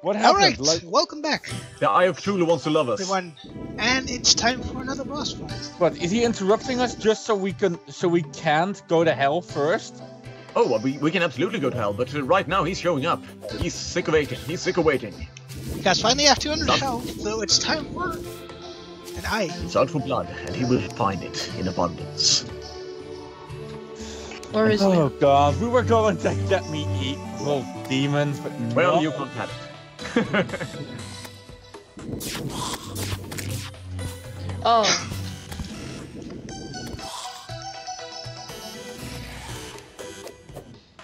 What happened? right, Like, welcome back, The Eye of Cthulhu wants to love us. everyone, and it's time for another boss fight. what is he interrupting us just so we can so we can't go to hell first? Oh, well, we, we can absolutely go to hell, but uh, right now he's showing up. He's sick of waiting. He's sick of waiting. You guys finally have 200 Done. health, so it's time for an eye. He's out for blood, and he will find it in abundance. Or is Oh god, we were going to get me eat little demons, but Well, no. you can't have it. Oh,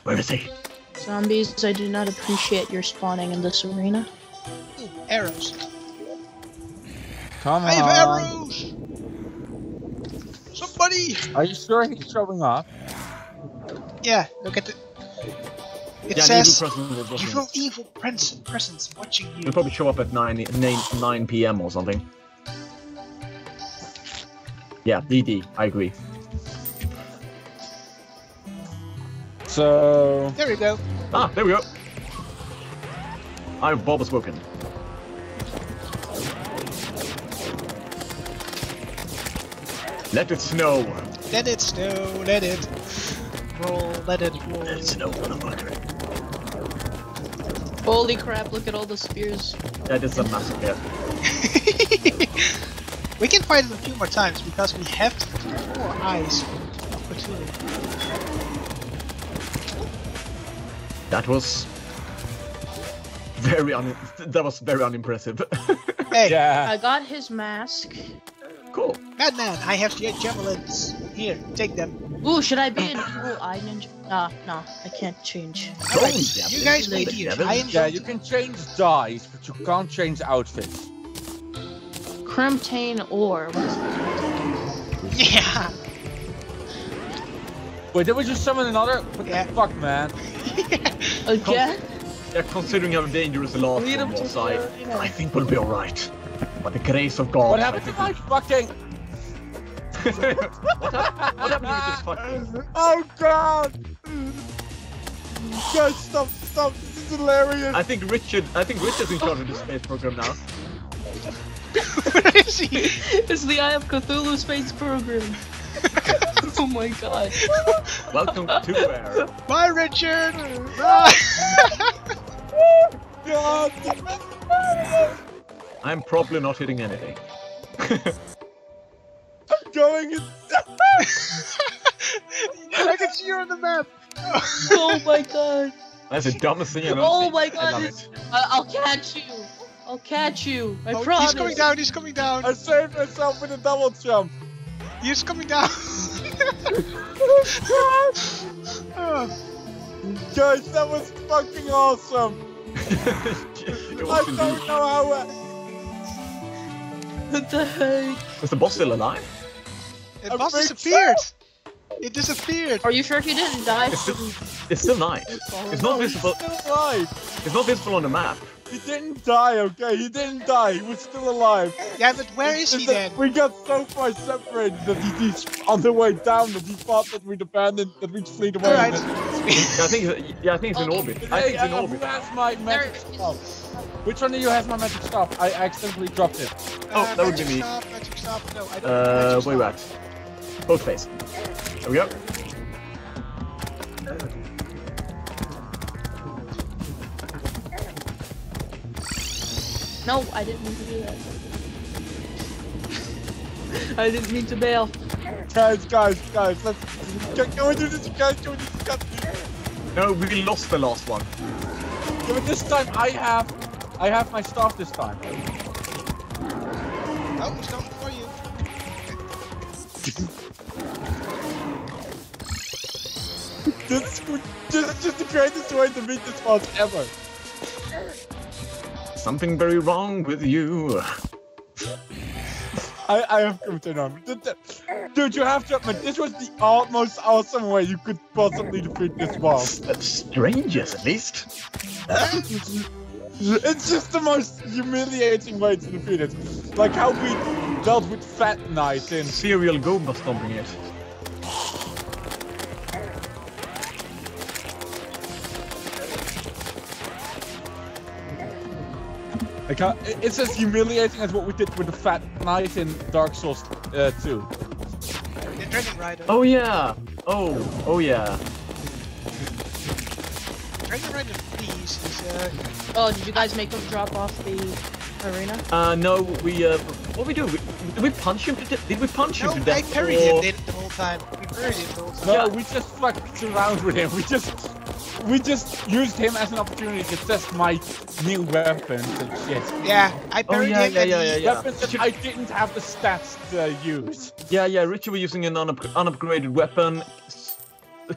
Where is he? zombies, I do not appreciate your spawning in this arena. Ooh, arrows. Come on. I have arrows! Somebody! Are you sure he's showing off? Yeah, look at the. It yeah, says the evil presence is evil, us. evil presence, presence watching you. He'll probably show up at 9, 9, 9 p.m. or something. Yeah, DD, I agree. So There we go. Ah, there we go. I've Bob spoken. Let it snow. Let it snow, let it roll, let it roll. Let it snow, motherfucker. Holy crap, look at all the spears. That is a massacre. we can fight it a few more times because we have four eyes of Cthulhu. That was very un. That was very unimpressive. Hey, yeah, I got his mask. cool. Madman, I have your javelins. Here, take them. Ooh, should I be an evil eye ninja? Nah, nah, I can't change. Alright, javelins. you guys wait The here. javelins. I am yeah. You can change dice, but you can't change outfits. Crimtane ore. What is that? Yeah! Wait, did we just summon another? What Yeah. the fuck, man? Again? Yeah, considering how dangerous the last Lead one him to I, think we'll be alright. By the grace of God. What happened to my fucking? What, happened, what happened with this fucking? Oh god! Guys, stop, stop! This is hilarious. I think Richard. I think Richard's in charge of the space program now. Where is he? it's the Eye of Cthulhu space program. oh my god. Welcome to where? Bye, Richard! Bye! God! I'm probably not hitting anything. I'm going. in- I can see you on the map! Oh my god. That's the dumbest thing I've ever Oh seen. my god. love it. I- I'll catch you. I'll catch you. I Oh, promise. he's coming down, he's coming down! I saved myself with a double jump. He's coming down! Oh, Guys, that was fucking awesome. I don't know how. I... What the heck? Is the boss still alive? It I boss think disappeared! It disappeared! Are you sure he didn't die? It's still, it's still night. It's not He's visible. still alive. It's not visible on the map. He didn't die, okay? He didn't die. He was still alive. Yeah, but where It's he just then? We got so far separated that he, he's on the way down that he thought that we'd abandoned, that we'd fleed away. Alright. Yeah, I think. Yeah, I think it's in Oh. orbit. I think it's in uh, orbit. Who has my magic it is. stuff? Which one of you has my magic stuff? I accidentally dropped it. Oh, that would be magic me. Stop, magic stop. No, I don't Uh, magic where you stop. at? Both face. There we go. No, I didn't mean to do that. I didn't mean to bail. Guys, guys, guys, let's. Can, can we do this? Guys, can we do this? Can we do this? No, we lost the last one. Yeah, but this time I have. I have my staff this time. This, this is just the greatest way to beat this boss ever. Something very wrong with you. I, I have come to know. Dude, you have to admit, this was the most awesome way you could possibly defeat this boss. That's strangers, at least. It's just the most humiliating way to defeat it. Like how we dealt with Fat Knight in. Serial Goomba stomping it. I can't, it's as humiliating as what we did with the Fat Knight in Dark Souls uh, 2. The Dragon Rider. Oh yeah. Oh, oh yeah. Dragon Rider, please. Is, uh, Oh, did you guys make him drop off the arena? Uh, no, we, uh, what we do? We, did we punch him to death? Did we punch no, him to I parried or- him the, the whole time. We parried him the whole time. No, Yeah. we just fucked around with him. We just we just used him as an opportunity to test my new weapons and shit. Yeah, I oh, parried yeah, him yeah, yeah, yeah, yeah. Weapons that I didn't have the stats to use. Yeah, yeah, Richie was using an unup- unupgraded weapon.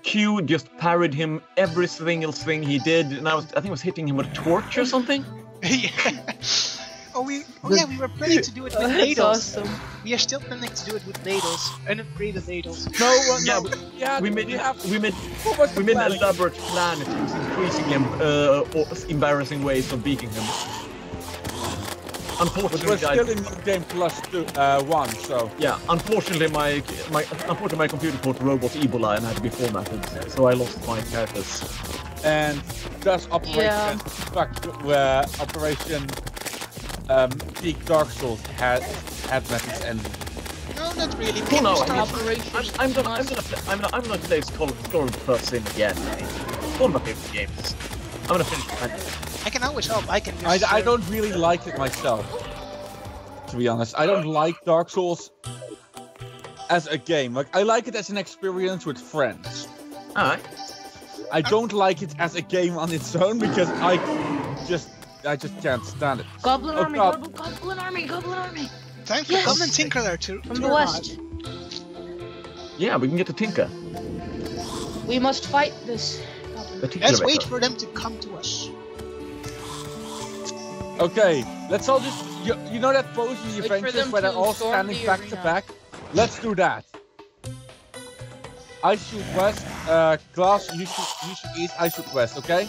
Q just parried him every single thing he did, and I was, I think I was hitting him with a torch or something. yeah. Oh, we, oh yeah, we were planning to do it with Oh, that's ladles. awesome. We are still planning to do it with ladles, unupgraded ladles. No, uh, Yeah, no, we- yeah, we made, have. we made, What was the we made an plan? elaborate plan to use increasingly uh, embarrassing ways of beating him. But Unfortunately, we're I- still in game plus two, uh, one, so Yeah, unfortunately my my unfortunately my computer caught robot Ebola and had to be formatted, so I lost my characters. and thus Operation Yeah. fuck, uh, Operation um, Peak Dark Souls had had met its end. No, not really. Oh, no, Start- I'm- Operation. I'm, I'm gonna I'm gonna play, I'm gonna I'm gonna play Skull Skull First Sin again. It's one of my favorite games. I'm gonna finish it. I can always help. I can I. I don't really like it myself, to be honest. I don't like Dark Souls as a game. Like I like it as an experience with friends. Alright. I don't like it as a game on its own because I just I just can't stand it. Goblin Oh, army, God. goblin, goblin army, goblin army. Time for Yes. Goblin Tinkerer to From to the arrive. west. Yeah, we can get to Tinker. We must fight this goblin. Tinker Let's wait for them to come to us. Okay, let's all just you, you know that pose in the Wait Avengers where they're all standing the back to back? Let's do that. I shoot west, uh, Glass, you shoot, you shoot east, I shoot west, okay?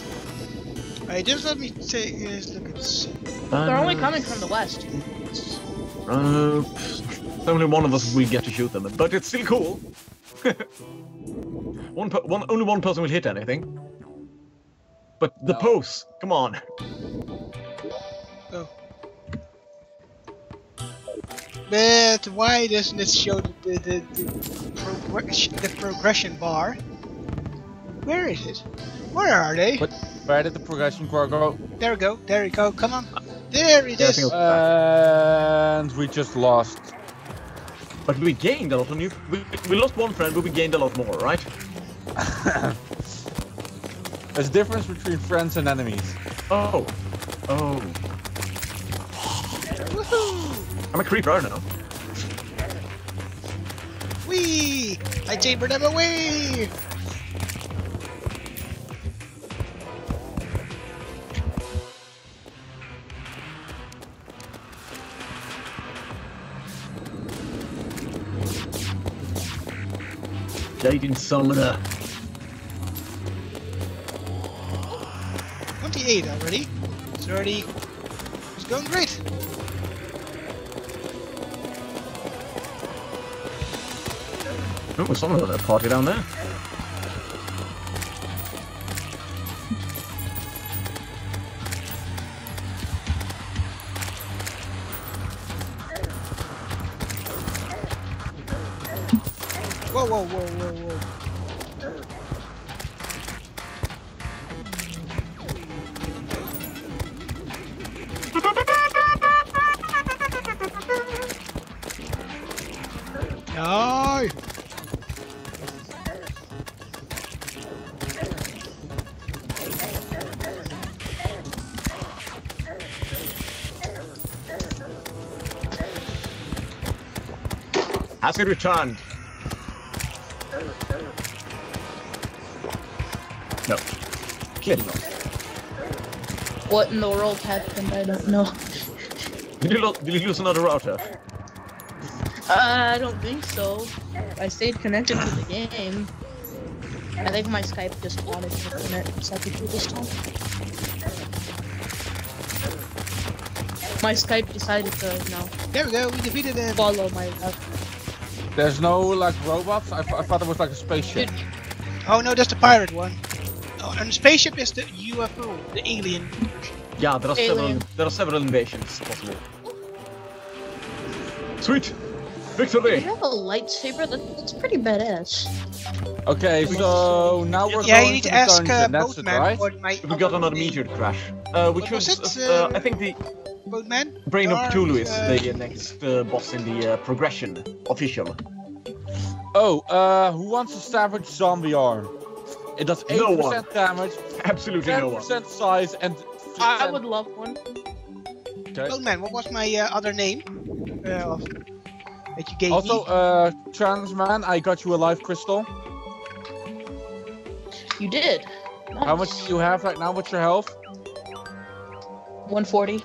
Alright, just let me take uh, look at this. They're only coming from the west. Uh, only one of us will get to shoot them, but it's still cool. one, per- one, only one person will hit anything. But the No. pose, come on. Oh. But why doesn't it show the the, the, the, progression, the progression bar? Where is it? Where are they? What? Where did the progression bar go? There we go. There we go. Come on. There it Yeah, is. And we just lost. But we gained a lot of new. We, we lost one friend, but we gained a lot more, right? There's a difference between friends and enemies. Oh. Oh. Woohoo! I'm a creeper, I don't know. Whee! I chambered them away! Dating summoner. 28 already. It's already. It's going great. Oh, someone got a party down there. Has it returned? No. Clearly not. What in the world happened? I don't know. Did you, lo- did you lose another router? Uh, I don't think so. I stayed connected to the game. I think my Skype just wanted to connect so I could do this time. My Skype decided to now There we go, we defeated them! follow my route. There's no like robots. I, th- I thought it was like a spaceship. Dude, Oh no, that's the pirate one. Oh, and the spaceship is the UFO, the alien. Yeah, there are several. There are several invasions possible. Sweet, victory. You victory! have a lightsaber? That, that's pretty badass. Okay, so now we're Yeah, going you need to to the ask uh, dungeon, that's it, Boatman right? what my We got another meteor crash, uh, which What was was, it, uh, uh, I think the Boatman? Brain of Dark, Cthulhu is uh, the uh, next uh, boss in the uh, progression official. Oh, uh, who wants a savage zombie arm? It does 8% No damage, Absolutely no one. 10% size, and I 3% would love one. Okay. man, what was my uh, other name? Uh, that you gave Also, me? uh, Transman, I got you a life crystal. You did. How much do you have right now? What's your health? 140.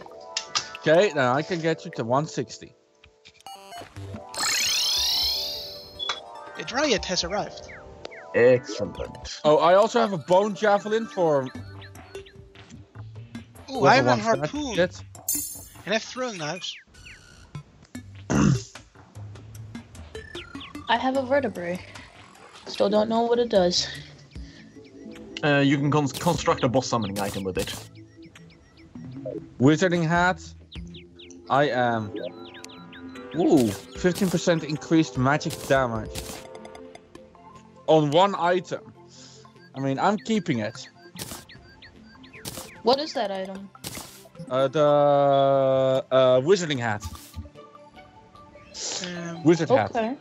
Okay, now I can get you to 160. The Dryad has arrived. Excellent. Oh, I also have a bone javelin for. Oh, I have a harpoon. Yes. And I have throwing knives. I have a vertebrae. Still don't know what it does. Uh, you can cons- construct a boss summoning item with it. Wizarding hat. I am. Ooh, 15% increased magic damage. On one item. I mean, I'm keeping it. What is that item? Uh, the uh, wizarding hat. Um, Wizard hat. Okay.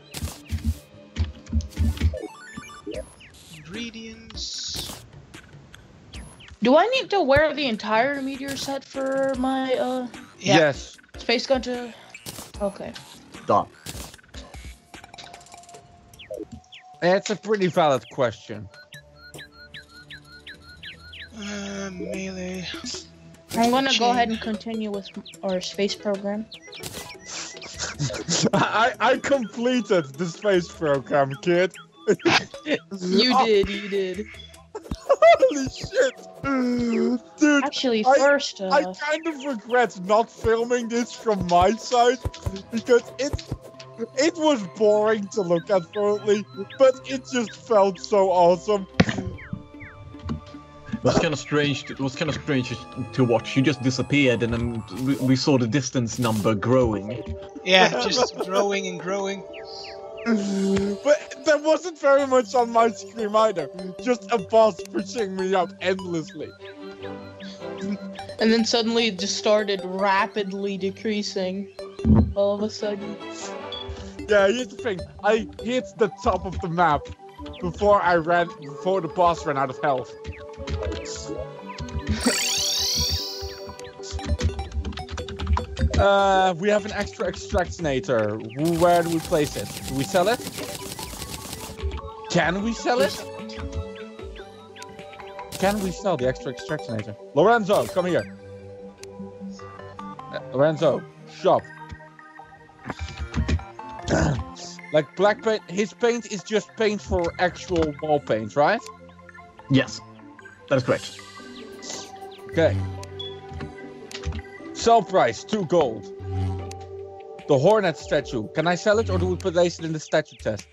ingredients. Do I need to wear the entire meteor set for my uh Yeah. Yes. Space gun to? Okay. Done. That's a pretty valid question. Uh, melee. I'm gonna go ahead and continue with our space program. I, I completed the space program, kid. You Oh, did, you did. Holy shit! Dude, Actually, I- first, uh, I kind of regret not filming this from my side because it it was boring to look at currently, but it just felt so awesome. It was kind of strange. To, it was kind of strange to watch. You just disappeared, and then we, we saw the distance number growing. Yeah, just growing and growing. But there wasn't very much on my screen either. Just a boss pushing me up endlessly. and then suddenly it just started rapidly decreasing. All of a sudden. Yeah, here's the thing. I hit the top of the map before I ran before the boss ran out of health. Uh, we have an extra extractinator. Where do we place it? Do we sell it? Can we sell it? Can we sell the extra extractinator? Lorenzo, come here. Uh, Lorenzo, shop. like black paint, his paint is just paint for actual wall paint, right? Yes, that is correct. Okay. Sell price, two gold. The Hornet statue. Can I sell it or do we place it in the statue test?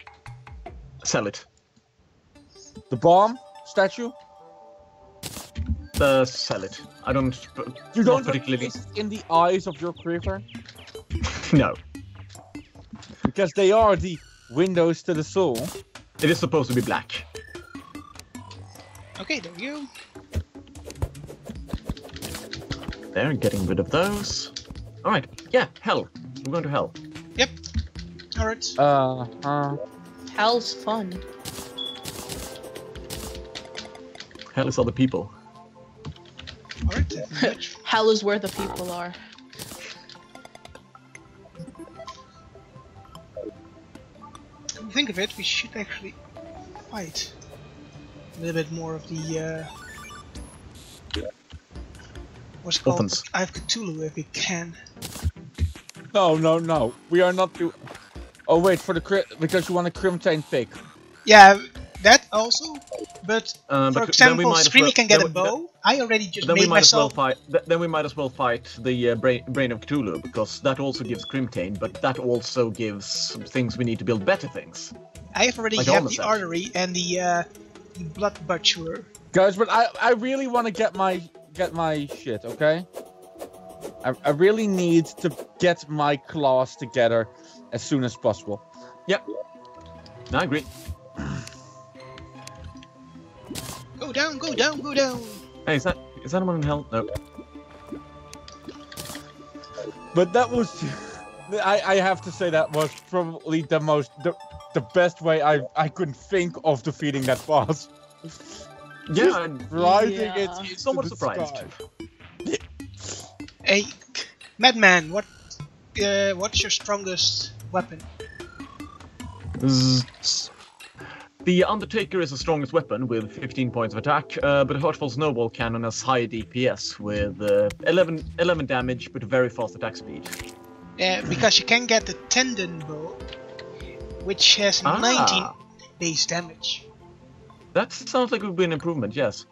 Sell it. The bomb statue? Uh, sell it. I don't. You don't particularly. place it in the eyes of your creeper? No, Because they are the windows to the soul. it is supposed to be black. Okay, there you go. There, getting rid of those. All right. Yeah, hell. We're going to hell. Yep. Alright. Uh, uh, Hell's fun. Hell is other people. Alright. thank you very much. Hell is where the people are. Come think of it, we should actually fight a little bit more of the. Uh, what's it called? Orphans. I have Cthulhu if we can. no, no, no. We are not do. Oh wait, for the crit because you want a Crimtane pig. Yeah, that also. But Uh, for but example, then we might as Screamy well- can get then a we- bow. I already just Then we made might as well fight. th- Then we might as well fight the uh, brain, brain of Cthulhu because that also gives Crimtane, but that also gives things we need to build better things. I have already like have the artery and the uh, the blood butcher. Guys, but I, I really want to get my get my shit, okay? I, I really need to get my class together as soon as possible. Yep. No, I agree. Go down, go down, go down. Hey, is that is that anyone in hell? No. But that was, I, I have to say that was probably the most, the, the best way I, I could think of defeating that boss. Yeah, I- Riding Yeah. it into Somewhat the surprised. sky. Hey, Madman, what, uh, what's your strongest weapon? Zzz. The Undertaker is the strongest weapon with 15 points of attack, uh, but Hurtful Snowball Cannon has high DPS with uh, 11, 11 damage but very fast attack speed. Uh, because you can get the Tendon Bow, which has 19 Ah, base damage. That sounds like it would be an improvement, yes.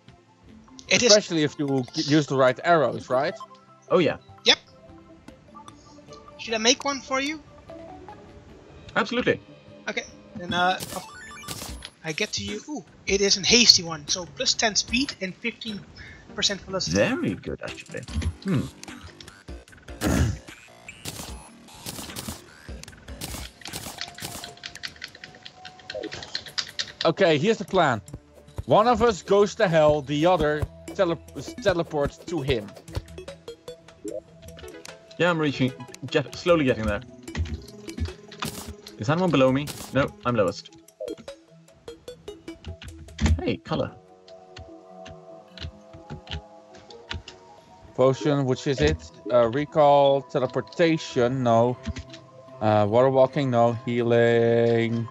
It is. Especially if you use the right arrows, right? Oh yeah, Yep. Should I make one for you? absolutely. Okay, then uh, I get to you. Ooh, it is an hasty one, so plus 10 speed and 15% velocity. Very good, actually. Hmm. Okay, here's the plan. One of us goes to hell, the other tele- teleports to him. Yeah, I'm reaching, get, slowly getting there. Is anyone below me? No, I'm lowest. Hey, color. Potion, which is it? Uh, recall, teleportation, no. Uh, water walking, no. Healing.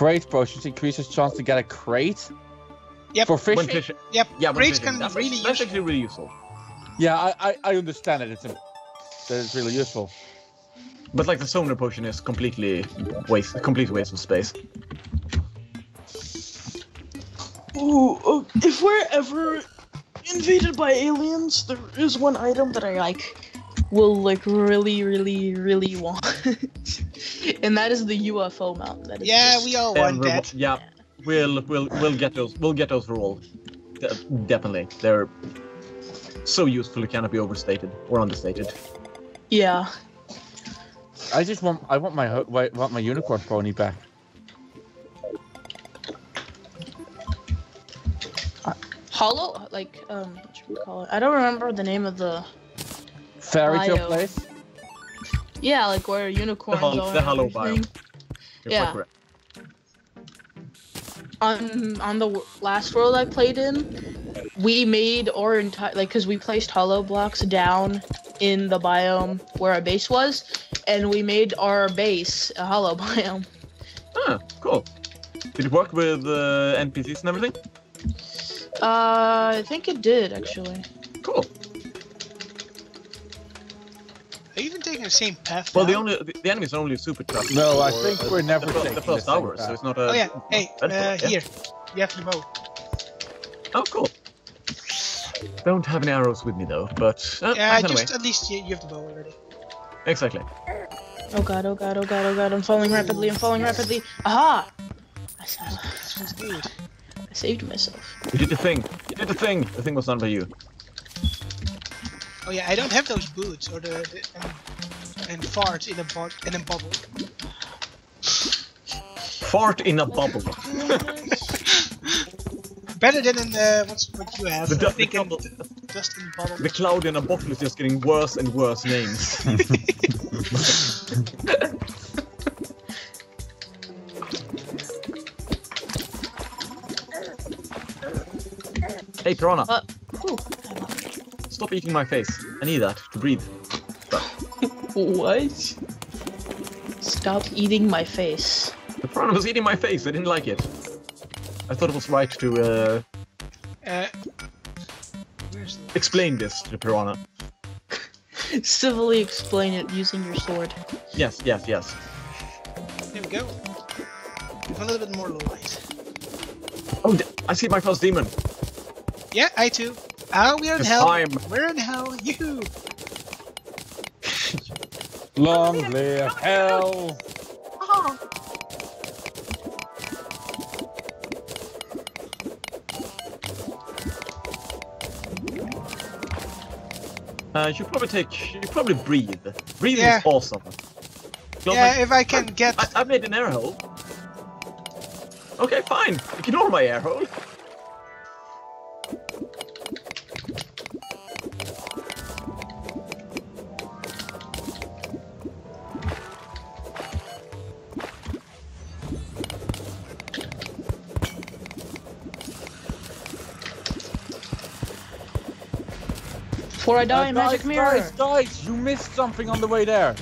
Crate potions increases chance to get a crate. Yep. For fishing? fishing. Yep, Yeah, when crates fishing. can That's, really that's use. actually really useful. Yeah, I, I, I understand it. It's a, that it's really useful. But like the sonar potion is completely waste, complete waste of space. Ooh, oh, if we're ever invaded by aliens, there is one item that I like will like really, really, really want, and that is the UFO mount. That is Yeah, just- we all want we're- that. Yeah, we'll we'll we'll get those. We'll get those for all. De- definitely, they're so useful. It cannot be overstated or understated. Yeah. I just want I want my ho- I want my unicorn pony back. Hollow, like um, what should we call it? I don't remember the name of the. Fairy tale place. Yeah, like where unicorns hol- are. the hollow biome. Yeah. correct. on on the last world I played in, we made our entire like because we placed hollow blocks down in the biome where our base was, and we made our base a hollow biome. Ah, cool. Did it work with uh, NPCs and everything? Uh, I think it did actually. Cool. Taking the same path? Well, the only the, the enemies are only super tough. No, I think uh, we're never the, taking the the first same hour, so it's not a. Oh yeah. Hey, uh, yeah. here. You have the bow. Oh, cool. Don't have any arrows with me though, but uh, Yeah, anyway. just at least you, you have the bow already. Exactly. Oh god, oh god, oh god, oh god! I'm falling rapidly. I'm falling rapidly. Aha! I, sa- That sounds good. I saved myself. You did the thing. You did the thing. The thing was done by you. Oh yeah, I don't have those boots or the, the and, and farts in a bo- in a bubble. Fart in a bubble. Better than in uh, what's what you have. The, I du- the, think in bubble- dust in bubble. the cloud in a bottle is just getting worse and worse names. hey, Piranha, Uh, stop eating my face. I need that to breathe. what? Stop eating my face. The Piranha was eating my face. I didn't like it. I thought it was right to uh, Uh, where's explain this to the Piranha. Civilly explain it using your sword. Yes, yes, yes. Here we go. With a little bit more light. Oh, I see my first demon. Yeah, I too. Ah, we are in It's hell. time. We're in hell. You. Long live hell. Uh, you should probably take. You should probably breathe. Breathing Yeah. is awesome. Because, Yeah, like, if I can get. I, I made an air hole. Okay, fine. Ignore my air hole. Before I die, Uh, magic guys, mirror. guys, guys, you missed something on the way there.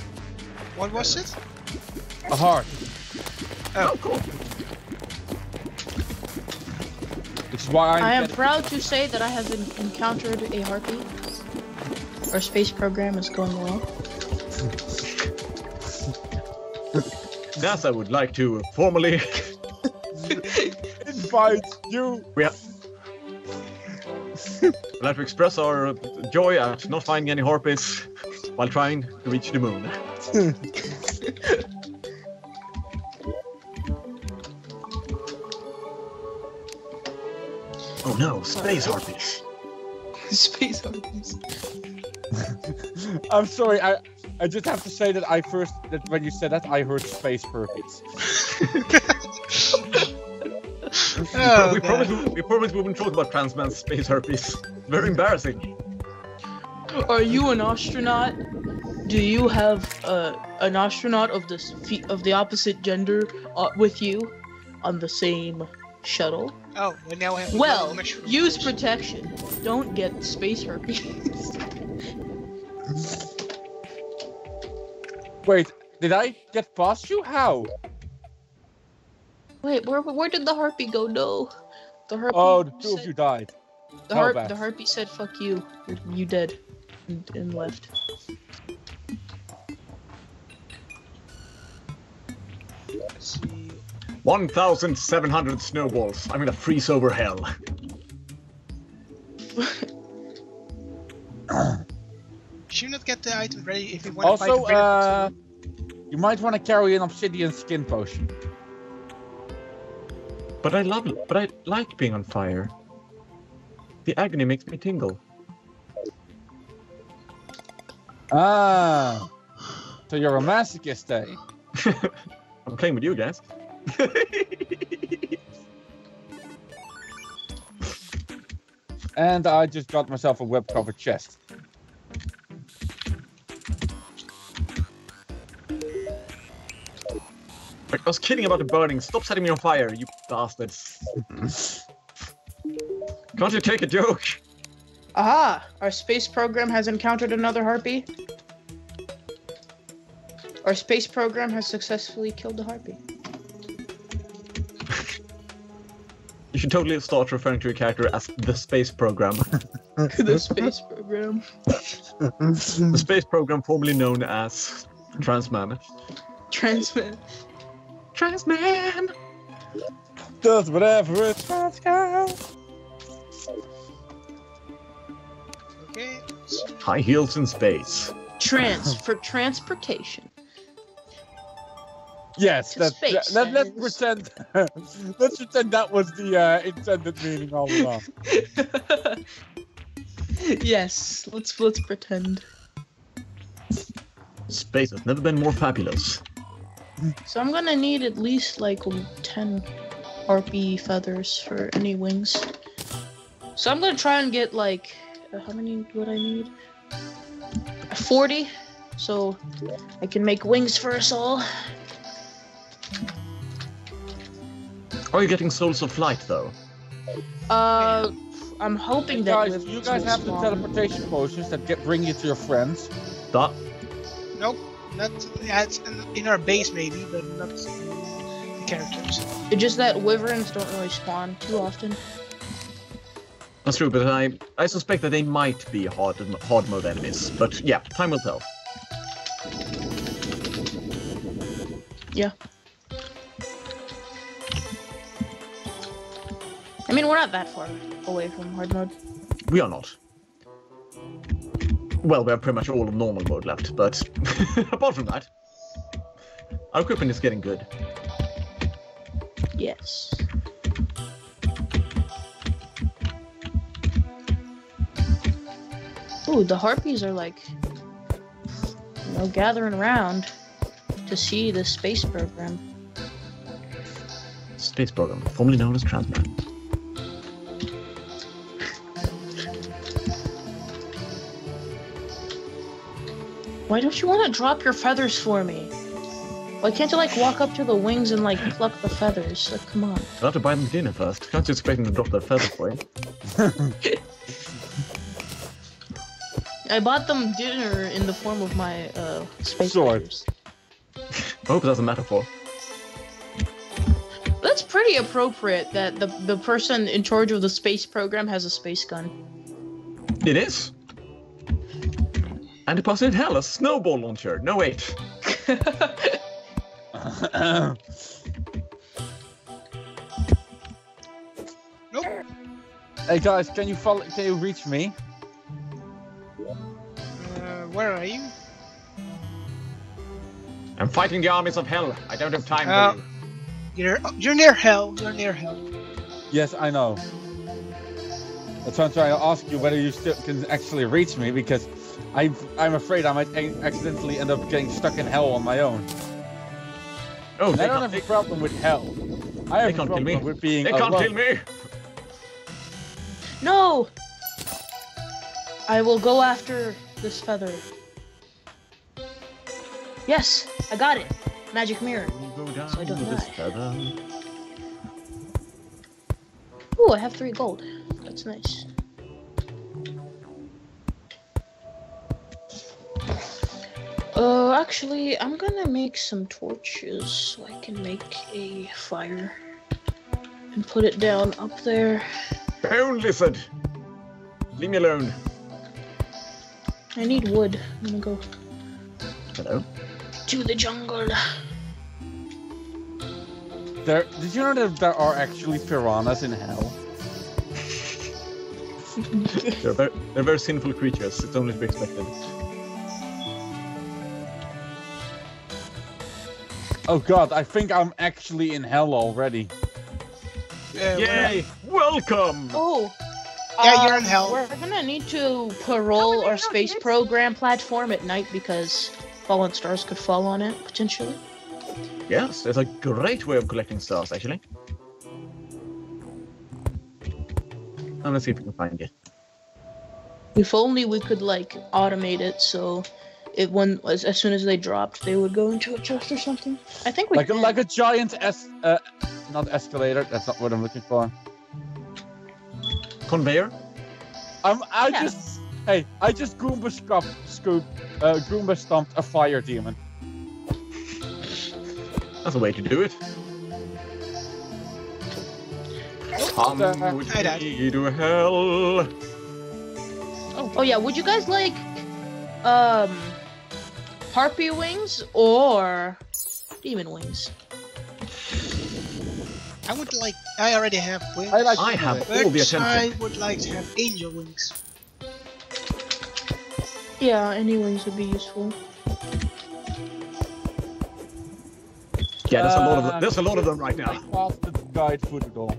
What was it? A heart. Oh, cool. Which is why I'm I am proud to say that I have encountered a harpy. Our space program is going well. NASA would like to formally. invite you. we have. I'd like to express our joy at not finding any harpies while trying to reach the moon. oh no, space harpies. space harpies. I'm sorry. I I just have to say that I first that when you said that I heard space herpes. Oh, we, God. promised, we, we promised we wouldn't talk about trans man's space herpes. Very embarrassing. Are you an astronaut? Do you have uh, an astronaut of the of the opposite gender uh, with you on the same shuttle? Oh, well, now I have. Well, use protection. Don't get space herpes. Wait, did I get past you? How? Wait, where where did the harpy go? No, the harpy. Oh, the two said, of you died. The, harp, the harpy said, "Fuck you, You're- you dead," and, and left. 1,700 snowballs. I'm gonna freeze over hell. Should you not get the item ready if you want to fight Also, the uh, you might want to carry an obsidian skin potion. But I love, but I like being on fire. The agony makes me tingle. Ah, so you're a masochist, eh? I'm playing with you guys. And I just got myself a web-covered chest. I was kidding about the burning. Stop setting me on fire, you bastards. Can't you take a joke? Aha! Our space program has encountered another harpy. Our space program has successfully killed the harpy. You should totally start referring to your character as the space program. the space program. the space program formerly known as Transman. Transman. Transmit. Transman! Does whatever it wants, girl. Okay. High heels in space. Trans for transportation. Yes, To that, space, let, let's pretend. let's pretend that was the uh, intended meaning all along. yes, let's let's pretend. Space has never been more fabulous. So I'm gonna need at least like 10 harpy feathers for any wings. So I'm gonna try and get like uh, how many would I need? 40, so I can make wings for us all. Are you getting souls of flight though? Uh, I'm hoping that guys, with you guys have the teleportation potions that get bring you to your friends. That Nope. Not. Yeah, it's in, in our base maybe, but not the characters. It's just that wyverns don't really spawn too often. that's true, but I I suspect that they might be hard hard mode enemies. But yeah, time will tell. Yeah. I mean, we're not that far away from hard mode. We are not. Well, we have pretty much all of normal mode left, but apart from that, our equipment is getting good. Yes. Ooh, the harpies are like, you know, gathering around to see the space program. Space program, formerly known as Transman. Why don't you want to drop your feathers for me? Why can't you like walk up to the wings and like pluck the feathers? Like, come on. I'll have to buy them dinner first. Can't you expect them to drop their feathers for you? I bought them dinner in the form of my uh, space Sword. feathers. I hope that's a metaphor. That's pretty appropriate that the the person in charge of the space program has a space gun. It is. And deposited hell, a snowball launcher. No wait. Nope. hey guys, can you follow? Can you reach me? Uh, where are you? I'm fighting the armies of hell. I don't have time Uh, for you. You're you're near hell. You're near hell. Yes, I know. That's why I'm trying to ask you whether you still can actually reach me because I I'm afraid I might accidentally end up getting stuck in hell on my own. Oh, they I don't can't, have they, a problem with hell. I have They a can't kill me. problem with being they can't alone. kill me. No! I will go after this feather. Yes, I got it. Magic mirror. Go So I don't this die. feather. Ooh, I have three gold. That's nice. Uh, actually, I'm gonna make some torches so I can make a fire and put it down up there. Bone lizard. Leave me alone. I need wood. I'm gonna go Hello. to the jungle. There, did you know that there are actually piranhas in hell? They're very, they're very sinful creatures. It's only to be expected. Oh god, I think I'm actually in hell already. Where- Yay! Welcome. Oh. Yeah, you're um, in hell. We're gonna need to parole our space program platform at night because fallen stars could fall on it potentially. Yes, it's a great way of collecting stars, actually. And let's see if we can find it. If only we could like automate it so it when as, as soon as they dropped they would go into a chest or something. I think we Like a, like a giant es uh, not escalator. That's not what I'm looking for. Conveyor? I'm I Yeah. just hey I just Goomba scoop scoop uh, Goomba stomped a fire demon. That's a way to do it. Come Uh, with me to hell. Oh yeah, would you guys like um harpy wings or demon wings? I would like. I already have wings. I like I have it. all the but I would like to have angel wings. Yeah, any wings would be useful. Yeah, there's a lot of Uh, them. There's a lot of them right I now. casted guide voodoo doll.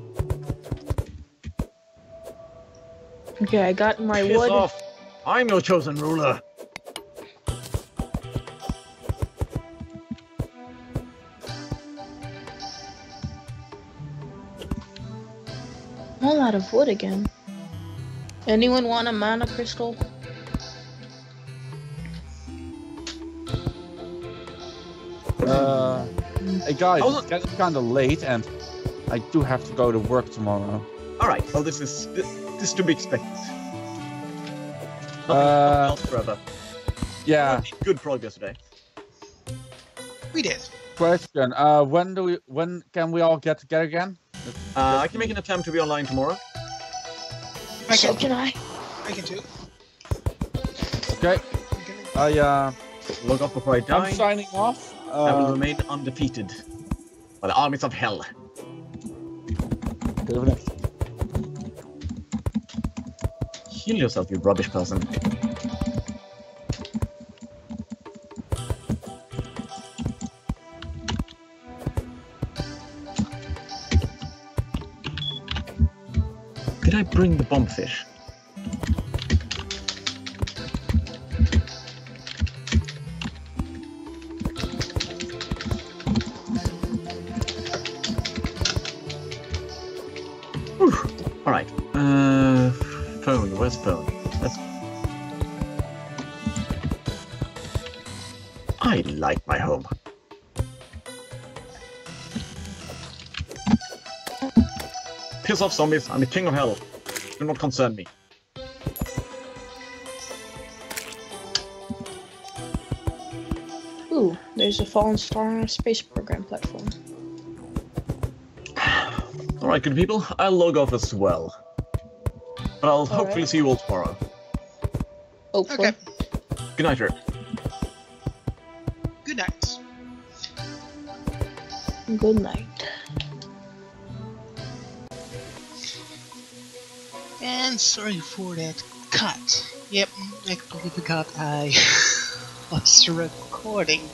Okay, I got my Piss wood. off. I'm your chosen ruler. All out of wood again. Anyone want a mana crystal? Uh, hey guys, Oh, it's getting kind of late, and I do have to go to work tomorrow. All right. Well, this is this, this is to be expected. Nothing, Uh, nothing else forever. Yeah. Good progress today. We did. Question: Uh, when do we? When can we all get together again? Uh, I can make an attempt to be online tomorrow. I So can. can I? I can too. Okay. I can- I uh, Log off before I die. I'm signing off. I will Uh, remain undefeated by the armies of hell. Heal yourself, you rubbish person. Did I bring the bombfish? Piss off, zombies. I'm the king of hell. Do not concern me. Ooh, there's a fallen star on a space program platform. Alright, good people. I'll log off as well. But I'll hopefully Alright. see you all tomorrow. Hopefully. Okay. Good night, Rick. Good night. Good night. And sorry for that cut. Yep, I completely forgot I was recording.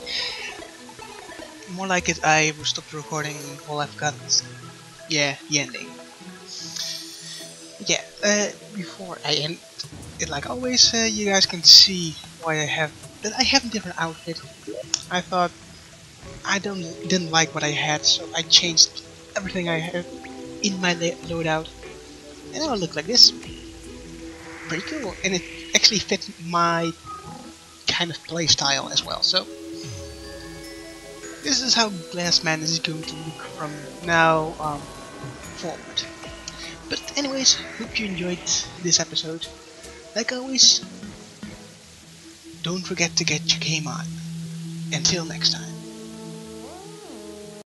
More like it, I stopped recording while I've got, yeah, the ending. Yeah, uh, before I end it, like always, uh, you guys can see why I have that I have a different outfit. I thought I don't didn't like what I had, so I changed everything I had in my loadout, and now I look like this. Pretty cool, and it actually fits my kind of playstyle as well. So this is how Glassman is going to look from now um, forward. But anyways, hope you enjoyed this episode. Like always, don't forget to get your game on. Until next time.